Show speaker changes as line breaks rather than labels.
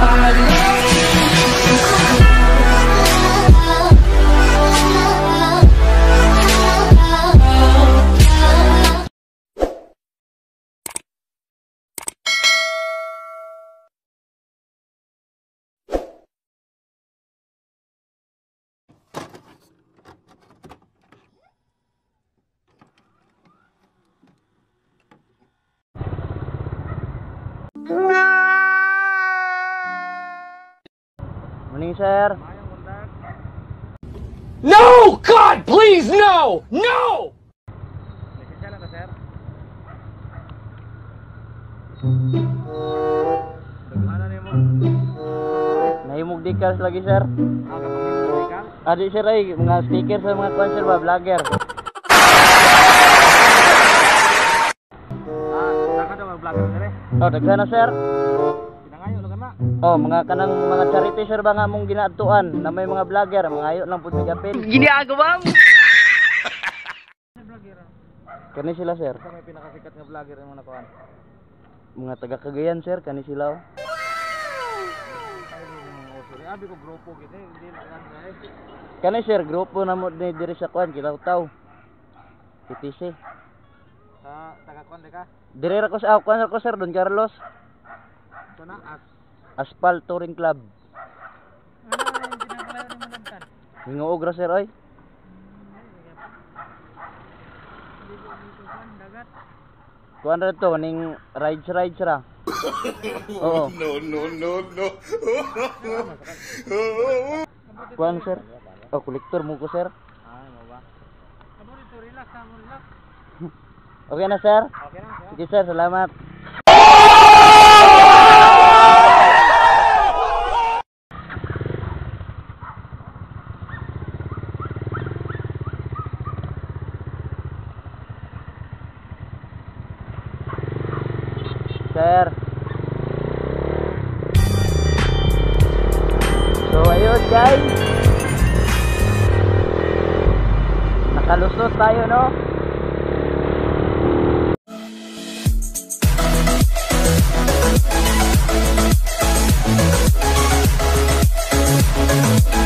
are Morning, sir.
No! God, please, no! No!
Lisensya lang ka, sir? Daghanan ni mo. Nahimog decals lagi, sir. Ah, kapag himog decals? Adi, sir, ay, mga sticker sa mga kwan, sir, ba, vlogger. Ah, saka daw mga vlogger, sir, eh? Oh, daghana, sir. Oh, mga kanang mga charity, sir, ba nga mong ginatuan na may mga vlogger, mga ayo lang po bigapin.
Ginagawa mo!
Kani sila, sir. Sa may pinakasikat nga vlogger yung mga nakuan. Mga taga Cagayan, sir, kani sila. Oh. Abi ko grupo gid hindi na kan Kani sir, grupo na mo ni diri sa kuan kita taw. PTC. Sa taga kuan ka? Diri ra ko sa kuan ko sir Don Carlos. Ito na as Asphalt Touring Club. Ano? Hingoog ra sir oy. Kuan ra to ning rides rides ra. Oo.
No, no, no, no.
Kuan sir. Oh, kolektor mo ko sir.
Ah, ba? Amo relax, relax.
Okay na sir?
Okay na,
Sige sir, salamat. sir. So ayun guys. Nakalusot tayo no? We'll